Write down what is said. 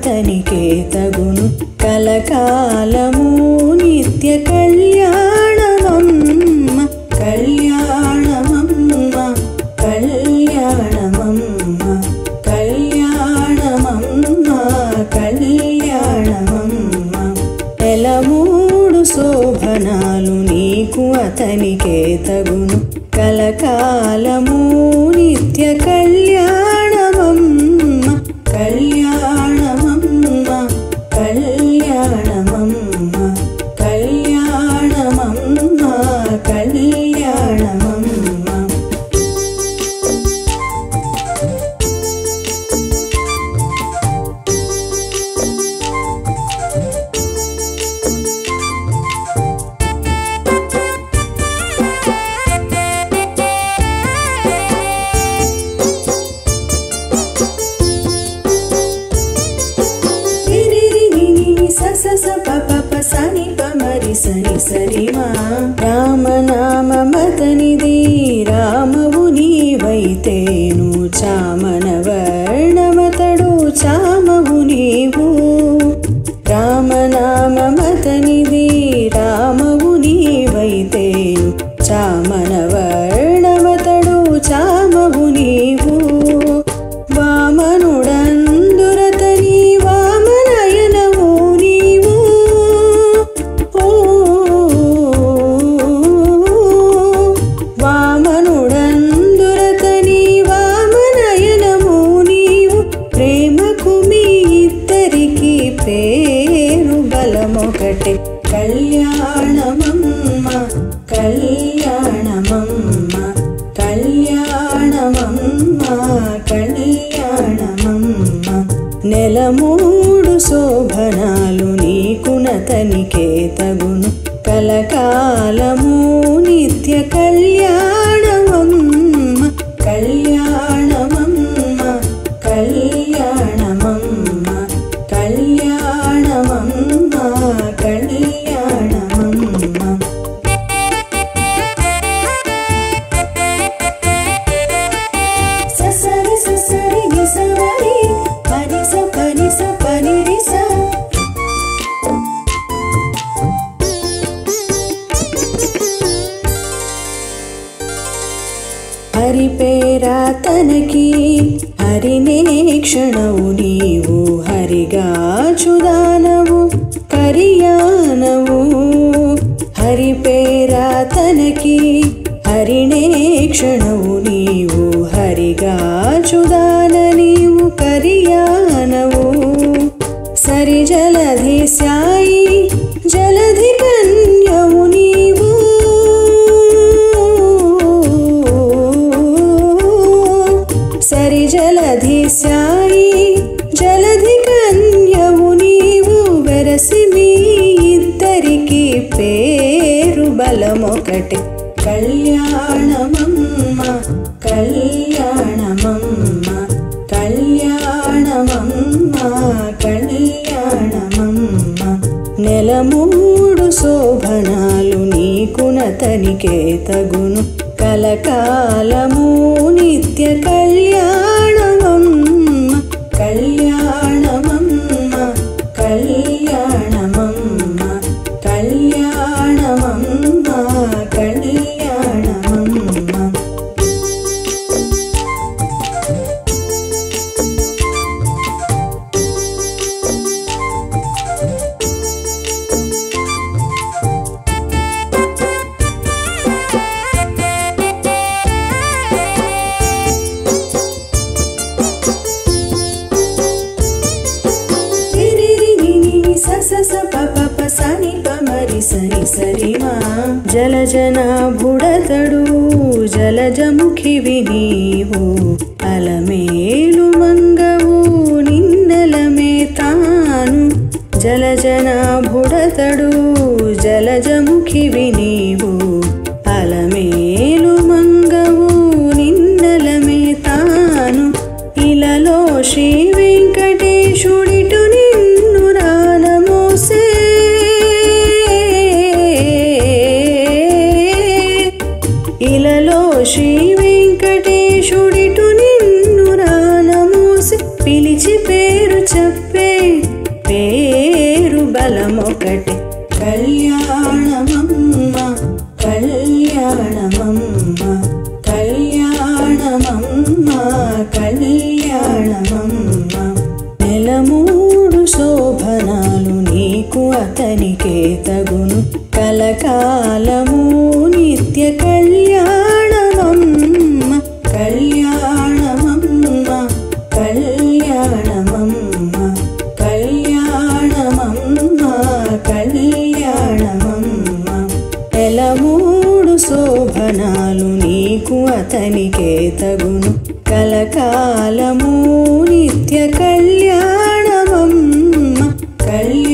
అతనికే తగును కలకాలము. నిత్య కళ్యాణమమ్మ కళ్యాణమమ్మ కళ్యాణమమ్మ కళ్యాణమమ్మ కళ్యాణమమ్మ. నెలమూడు శోభనాలు నీకు అతనికే తగును सरि सरि वा रामनाममतनिधी रामबुनि वैतेनूचामि పేరు బలమొకటే. కళ్యాణమమ్మ కళ్యాణమమ్మ కళ్యాణమమ్మ కళ్యాణమమ్మ. నెల మూడు శోభనాలు నీకునతనికే తగును. కలకాలము నిత్య కళ్యాణ పేరా తనకి హరినే క్షణవు నీవు హరిగా చుదానవు కరియానవు. హరి పేరా తనకి ఒకటి కళ్యాణమమ్మ కళ్యాణమమ్మ కళ్యాణమమ్మ కళ్యాణమమ్మ. నెల మూడు శోభనాలు నీకునతనికే తగును. కలకాలము నిత్య కళ్యాణ సరిమా. సరి మా జలజనాభుడతడు జలజముఖివి నీవు అలమేలు మంగవు నిన్నలమే తాను. జలజనాభుడతడు జలజముఖివి నీవు పేరు కళ్యాణమమ్మ కళ్యాణమమ్మ కళ్యాణమమ్మ కళ్యాణమమ్మ. నెల మూడు శోభనాలు నీకు అతనికే తగును. కలకాలము తగును కలకాలము నిత్య కళ్యాణమమ్మ కళ్యాణ